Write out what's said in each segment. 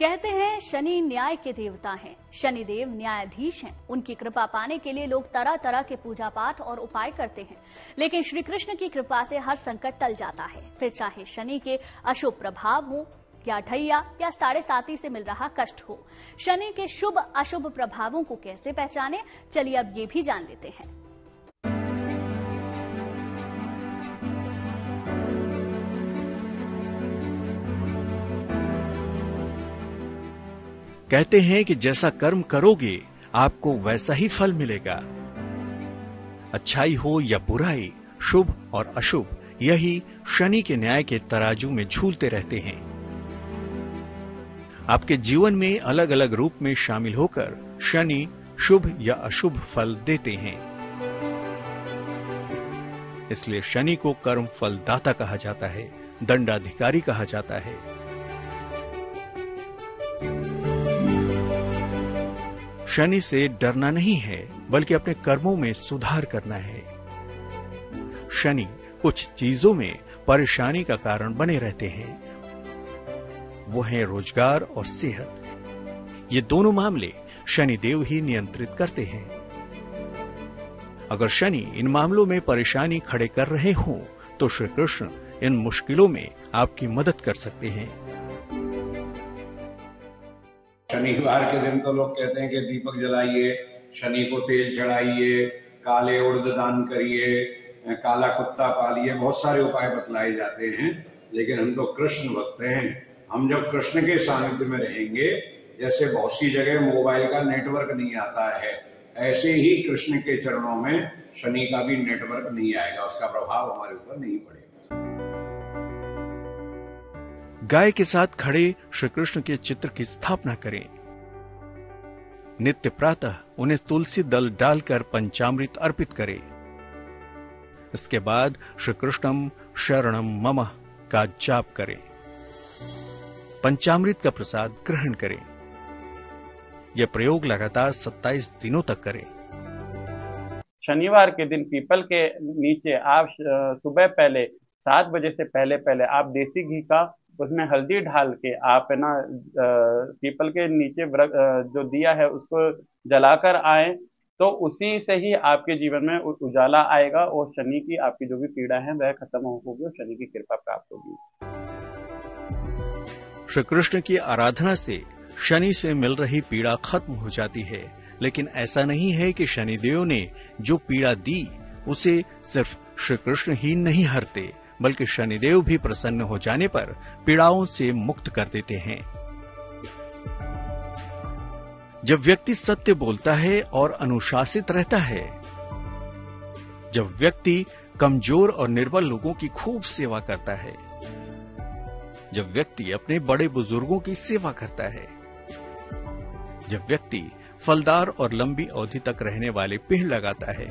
कहते हैं, शनि न्याय के देवता हैं। शनिदेव न्यायाधीश हैं। उनकी कृपा पाने के लिए लोग तरह तरह के पूजा पाठ और उपाय करते हैं। लेकिन श्री कृष्ण की कृपा से हर संकट टल जाता है। फिर चाहे शनि के अशुभ प्रभाव हो, या ढैया, या साढ़े साथी से मिल रहा कष्ट हो, शनि के शुभ अशुभ प्रभावों को कैसे पहचाने, चलिए अब ये भी जान लेते हैं। कहते हैं कि जैसा कर्म करोगे, आपको वैसा ही फल मिलेगा। अच्छाई हो या बुराई, शुभ और अशुभ, यही शनि के न्याय के तराजू में झूलते रहते हैं। आपके जीवन में अलग अलग रूप में शामिल होकर शनि शुभ या अशुभ फल देते हैं। इसलिए शनि को कर्म फल दाता कहा जाता है, दंडाधिकारी कहा जाता है। शनि से डरना नहीं है, बल्कि अपने कर्मों में सुधार करना है। शनि कुछ चीज़ों में परेशानी का कारण बने रहते हैं। वो है रोज़गार और सेहत। ये दोनों मामले शनि देव ही नियंत्रित करते हैं। अगर शनि इन मामलों में परेशानी खड़े कर रहे हों तो श्री कृष्ण इन मुश्किलों में आपकी मदद कर सकते हैं। शनिवार के दिन तो लोग कहते हैं कि दीपक जलाइए, शनि को तेल चढ़ाइए, काले उड़द दान करिए, काला कुत्ता पालिए, बहुत सारे उपाय बतलाए जाते हैं, लेकिन हम तो कृष्ण भक्त हैं। हम जब कृष्ण के सानिध्य में रहेंगे, जैसे बहुत सी जगह मोबाइल का नेटवर्क नहीं आता है, ऐसे ही कृष्ण के चरणों में शनि का भी नेटवर्क नहीं आएगा, उसका प्रभाव हमारे ऊपर नहीं पड़ेगा। गाय के साथ खड़े श्री कृष्ण के चित्र की स्थापना करें। नित्य प्रातः उन्हें तुलसी दल डालकर पंचामृत अर्पित करें। इसके बाद श्री कृष्णम शरणम मम का जाप करें। पंचामृत का प्रसाद ग्रहण करें। यह प्रयोग लगातार 27 दिनों तक करें। शनिवार के दिन पीपल के नीचे आप सुबह पहले सात बजे से पहले पहले आप देसी घी का उसमें हल्दी ढाल के आप है ना पीपल के नीचे जो दिया है उसको जलाकर आए तो उसी से ही आपके जीवन में उजाला आएगा और शनि की आपकी जो भी पीड़ा है वह खत्म होगी और शनि की कृपा प्राप्त होगी। श्री कृष्ण की आराधना से शनि से मिल रही पीड़ा खत्म हो जाती है, लेकिन ऐसा नहीं है कि शनिदेव ने जो पीड़ा दी, उसे सिर्फ़ श्री कृष्ण ही नहीं हरते। बल्कि शनिदेव भी प्रसन्न हो जाने पर पीड़ाओं से मुक्त कर देते हैं। जब व्यक्ति सत्य बोलता है और अनुशासित रहता है, जब व्यक्ति कमज़ोर और निर्बल लोगों की खूब सेवा करता है, जब व्यक्ति अपने बड़े बुज़ुर्गों की सेवा करता है, जब व्यक्ति फलदार और लंबी अवधि तक रहने वाले पेड़ लगाता है,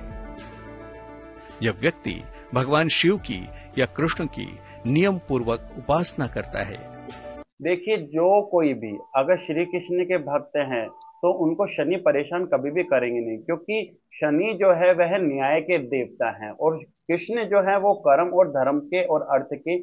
जब व्यक्ति भगवान शिव की या कृष्ण की नियम पूर्वक उपासना करता है। देखिए, जो कोई भी, अगर श्री कृष्ण के भक्त हैं तो उनको शनि परेशान कभी भी करेंगे नहीं, क्योंकि शनि जो है, वह न्याय के देवता हैं और कृष्ण जो है, वो कर्म और धर्म के और अर्थ की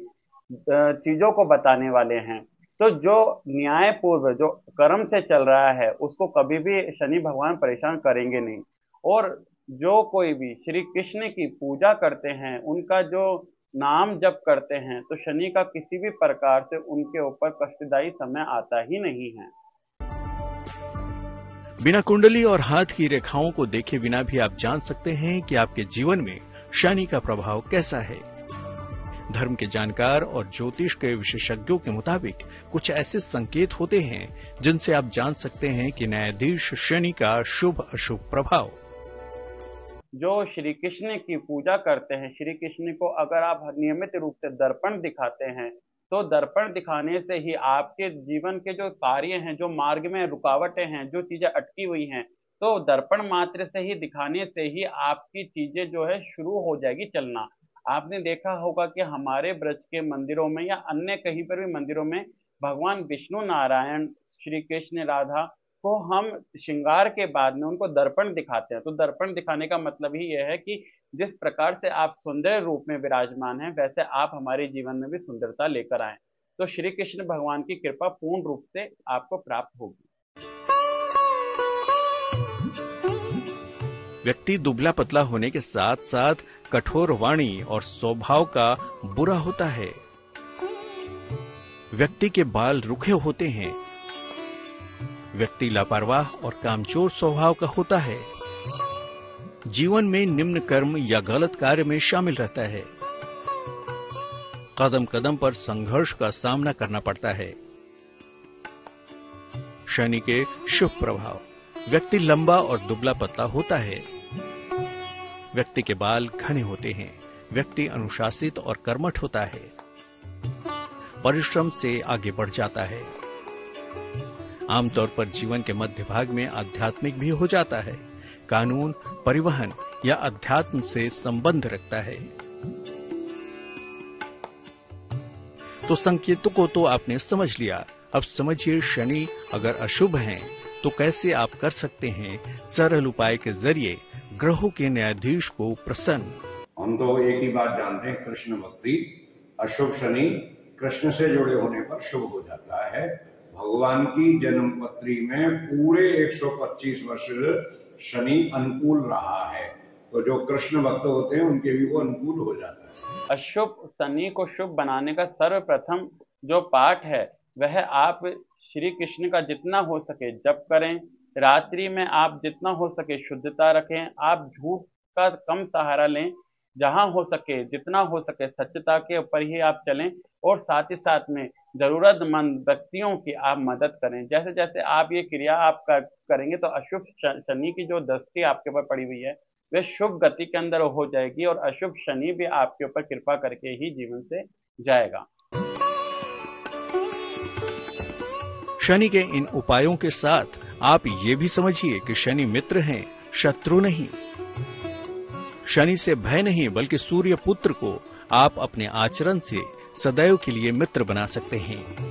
चीज़ों को बताने वाले हैं। तो जो न्याय पूर्व जो कर्म से चल रहा है, उसको कभी भी शनि भगवान परेशान करेंगे नहीं। और जो कोई भी श्री कृष्ण की पूजा करते हैं, उनका जो नाम जप करते हैं तो शनि का किसी भी प्रकार से उनके ऊपर कष्टदायी समय आता ही नहीं है। बिना कुंडली और हाथ की रेखाओं को देखे बिना भी आप जान सकते हैं कि आपके जीवन में शनि का प्रभाव कैसा है। धर्म के जानकार और ज्योतिष के विशेषज्ञों के मुताबिक कुछ ऐसे संकेत होते हैं जिनसे आप जान सकते हैं कि न्यायाधीश शनि का शुभ अशुभ प्रभाव। जो श्री कृष्ण की पूजा करते हैं, श्री कृष्ण को अगर आप नियमित रूप से दर्पण दिखाते हैं तो दर्पण दिखाने से ही आपके जीवन के जो कार्य हैं, जो मार्ग में रुकावटें हैं, जो चीज़ें अटकी हुई हैं तो दर्पण मात्र से ही दिखाने से ही आपकी चीज़ें जो है शुरू हो जाएगी चलना। आपने देखा होगा कि हमारे ब्रज के मंदिरों में या अन्य कहीं पर भी मंदिरों में भगवान विष्णु नारायण, श्री कृष्ण राधा को हम श्रृंगार के बाद में उनको दर्पण दिखाते हैं। तो दर्पण दिखाने का मतलब ही यह है कि जिस प्रकार से आप सुंदर रूप में विराजमान हैं, वैसे आप हमारे जीवन में भी सुंदरता लेकर आए। तो श्री कृष्ण भगवान की कृपा पूर्ण रूप से आपको प्राप्त होगी। व्यक्ति दुबला पतला होने के साथ साथ कठोर वाणी और स्वभाव का बुरा होता है। व्यक्ति के बाल रुखे होते हैं व्यक्ति लापरवाह और कामचोर स्वभाव का होता है। जीवन में निम्न कर्म या गलत कार्य में शामिल रहता है। कदम कदम पर संघर्ष का सामना करना पड़ता है। शनि के शुभ प्रभाव। व्यक्ति लंबा और दुबला पतला होता है। व्यक्ति के बाल घने होते हैं। व्यक्ति अनुशासित और कर्मठ होता है। परिश्रम से आगे बढ़ जाता है। आमतौर पर जीवन के मध्य भाग में आध्यात्मिक भी हो जाता है। कानून, परिवहन या अध्यात्म से संबंध रखता है। तो संकेतों को तो आपने समझ लिया। अब समझिए, शनि अगर अशुभ हैं तो कैसे आप कर सकते हैं? सरल उपाय के ज़रिए ग्रहों के न्यायाधीश को प्रसन्न। हम तो एक ही बात जानते हैं, कृष्ण भक्ति। अशुभ शनि कृष्ण से जुड़े होने पर शुभ हो जाता है। भगवान की जन्म पत्री में पूरे 125 वर्ष शनि अनुकूल रहा है। तो जो कृष्ण भक्त होते हैं, उनके भी वो अनुकूल हो जाता है। अशुभ, शनि को शुभ बनाने का सर्वप्रथम जो पाठ है, वह आप श्री कृष्ण का जितना हो सके जप करें। रात्रि में आप जितना हो सके शुद्धता रखें। आप झूठ का कम सहारा लें। जहाँ हो सके, जितना हो सके सच्चता के ऊपर ही आप चलें। और साथ ही साथ में जरूरतमंद व्यक्तियों की आप मदद करें। जैसे जैसे आप ये क्रिया आप कर, करेंगे तो अशुभ शनि की जो दृष्टि आपके ऊपर पड़ी हुई है वह शुभ गति के अंदर हो जाएगी और अशुभ शनि भी आपके ऊपर कृपा करके ही जीवन से जाएगा। शनि के इन उपायों के साथ आप ये भी समझिए कि शनि मित्र हैं शत्रु नहीं। शनि से भय नहीं बल्कि सूर्य पुत्र को आप अपने आचरण से सदैव के लिए मित्र बना सकते हैं।